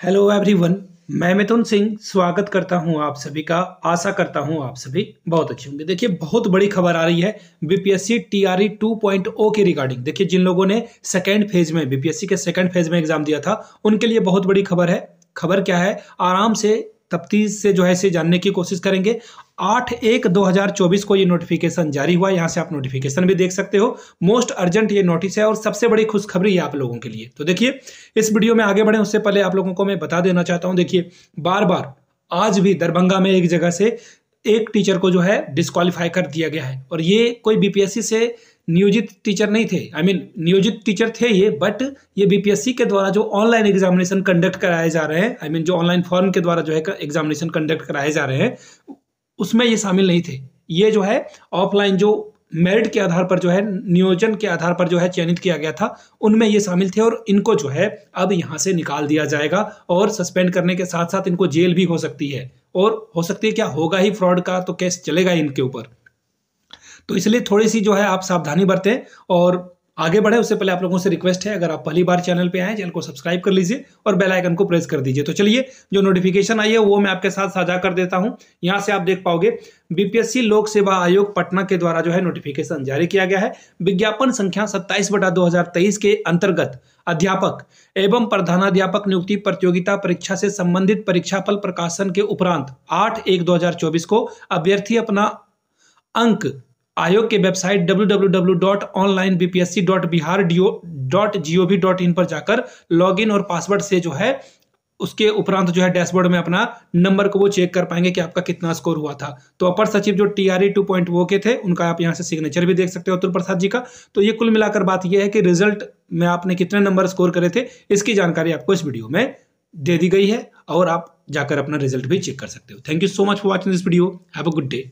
Hello everyone मैं मिथुन सिंह स्वागत करता हूँ आप सभी का। आशा करता हूँ आप सभी बहुत अच्छे होंगे। देखिए, बहुत बड़ी खबर आ रही है बीपीएससी टीआरई 2.0 के रिगार्डिंग देखिए, जिन लोगों ने सेकेंड फ़ेज़ में बीपीएससी के सेकेंड फ़ेज़ में एग्ज़ाम दिया था, उनके लिए बहुत बड़ी खबर है। खबर क्या है? आराम से, तफ्तीश से जो है इसे जानने की कोशिश करेंगे। आठ एक दो हज़ार चौबीस को ये नोटिफिकेशन जारी हुआ यहाँ से आप नोटिफिकेशन भी देख सकते हो। मोस्ट अर्जेंट ये नोटिस है और सबसे बड़ी खुशखबरी आप लोगों के लिए। तो देखिए इस वीडियो में आगे बढ़े उससे पहले आप लोगों को मैं बता देना चाहता हूँ। देखिए बार बार आज भी दरभंगा में एक जगह से एक टीचर को जो है डिस्कालीफाई कर दिया गया है। और ये कोई बीपीएससी से नियोजित टीचर नहीं थे। आई I मीन mean, नियोजित टीचर थे ये बट ये बीपीएससी के द्वारा जो ऑनलाइन एग्जामिनेशन कंडक्ट कराए जा रहे हैं आई I मीन mean, जो ऑनलाइन फॉर्म के द्वारा जो है एग्जामिनेशन कंडक्ट कराए जा रहे हैं उसमें ये शामिल नहीं थे। ये जो है ऑफलाइन जो मेरिट के आधार पर जो है, नियोजन के आधार पर जो है चयनित किया गया था, उनमें ये शामिल थे और इनको जो है अब यहाँ से निकाल दिया जाएगा और सस्पेंड करने के साथ साथ इनको जेल भी हो सकती है। और हो सकती है क्या? होगा ही फ्रॉड का तो केस चलेगा इनके ऊपर। तो इसलिए थोड़ी सी जो है आप सावधानी बरतें और आगे बढ़े, उससे पहले आप लोगों से रिक्वेस्ट है, अगर आप पहली बार चैनल पे आए चैनल को सब्सक्राइब कर लीजिए और बेल आइकन को प्रेस कर दीजिए। तो चलिए, जो नोटिफिकेशन आई है, वो मैं आपके साथ साझा कर देता हूँ। यहाँ से आप देख पाओगे बीपीएससी लोक सेवा आयोग पटना के द्वारा जो है नोटिफिकेशन जारी किया गया है। विज्ञापन संख्या सत्ताईस बटा दो के अंतर्गत अध्यापक एवं प्रधानाध्यापक नियुक्ति प्रतियोगिता परीक्षा से संबंधित परीक्षाफल प्रकाशन के उपरांत आठ एक दो को अभ्यर्थी अपना अंक आयोग के वेबसाइट www.onlinebpsc.bihar.gov.in पर जाकर लॉगिन और पासवर्ड से जो है, उसके उपरांत जो है डैशबोर्ड में अपना नंबर को वो चेक कर पाएँगे कि आपका कितना स्कोर हुआ था। तो अपर सचिव जो T R E two point वो के थे, उनका आप यहाँ से सिग्नेचर भी देख सकते हो अतुल प्रसाद जी का। तो ये कुल मिलाकर बात यह है कि रिज़ल्ट में आपने कितने नंबर स्कोर करे थे, इसकी जानकारी आपको इस वीडियो में दे दी गई है और आप जाकर अपना रिज़ल्ट भी चेक कर सकते हो। Thank you so much for watching this video have a good day